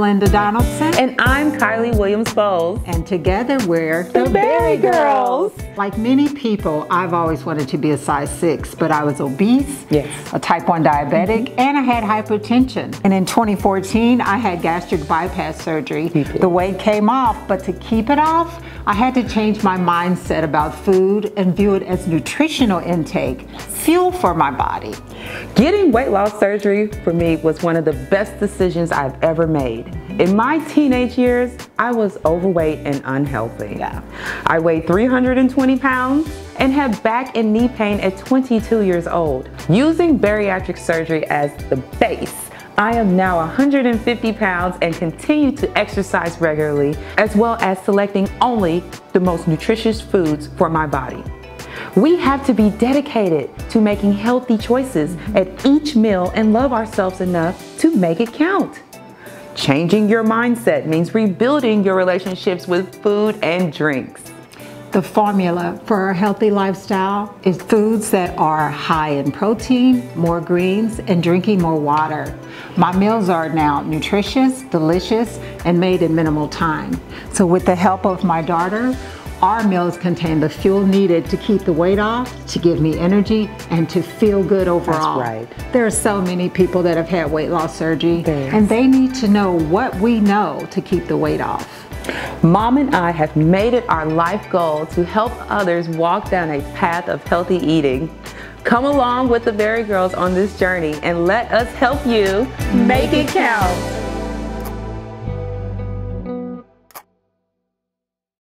Linda Donaldson. And I'm Kylie Williams Bowles. And together we're the, the Bari Girls. Like many people, I've always wanted to be a size six, but I was obese, yes. a type 1 diabetic, mm -hmm. and I had hypertension. And in 2014, I had gastric bypass surgery. The weight came off, but to keep it off, I had to change my mindset about food and view it as nutritional intake, fuel for my body. Getting weight loss surgery for me was one of the best decisions I've ever made. In my teenage years, I was overweight and unhealthy. Yeah. I weighed 320 pounds and had back and knee pain at 22 years old. Using bariatric surgery as the base, I am now 150 pounds and continue to exercise regularly, as well as selecting only the most nutritious foods for my body. We have to be dedicated to making healthy choices at each meal and love ourselves enough to make it count. Changing your mindset means rebuilding your relationships with food and drinks. The formula for a healthy lifestyle is foods that are high in protein, more greens, and drinking more water. My meals are now nutritious, delicious, and made in minimal time. So with the help of my daughter, our meals contain the fuel needed to keep the weight off, to give me energy, and to feel good overall. That's right. There are so many people that have had weight loss surgery, and they need to know what we know to keep the weight off. Mom and I have made it our life goal to help others walk down a path of healthy eating. Come along with the Bari Girls on this journey and let us help you make it count.